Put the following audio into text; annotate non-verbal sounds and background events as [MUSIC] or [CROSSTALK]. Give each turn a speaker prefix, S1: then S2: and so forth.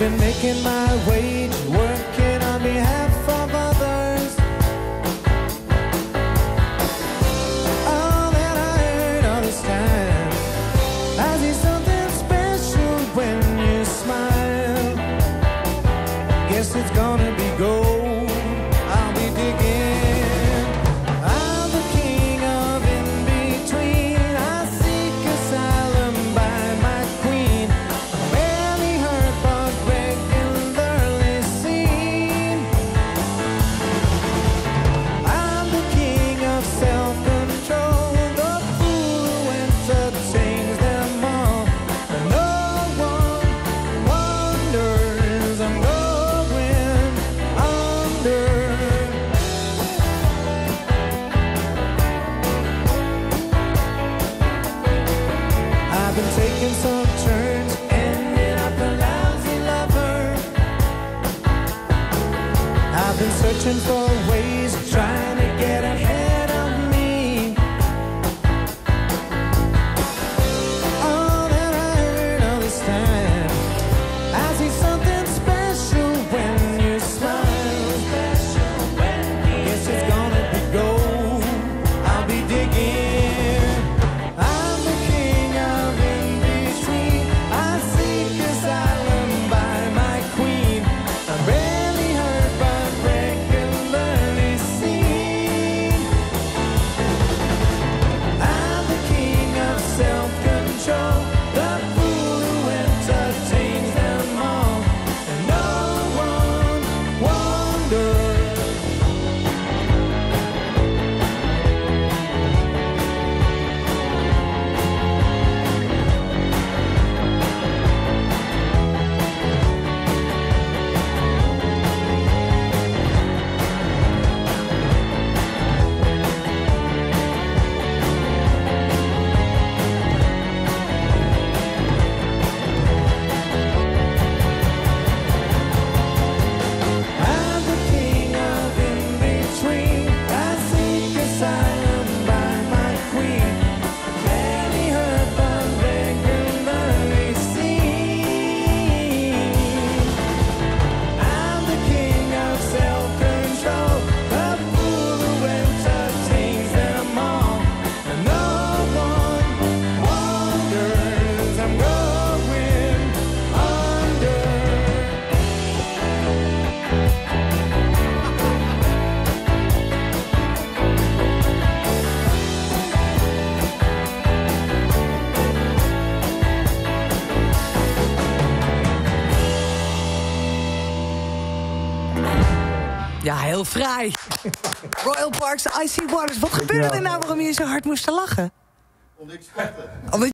S1: I've been making my way to work. searching for ways, trying to get ahead. The
S2: heel fraai. [LAUGHS] Royal Parks, Icy Waters. Wat gebeurde er nou waarom je zo hard moest lachen? Omdat ik sporten. Omdat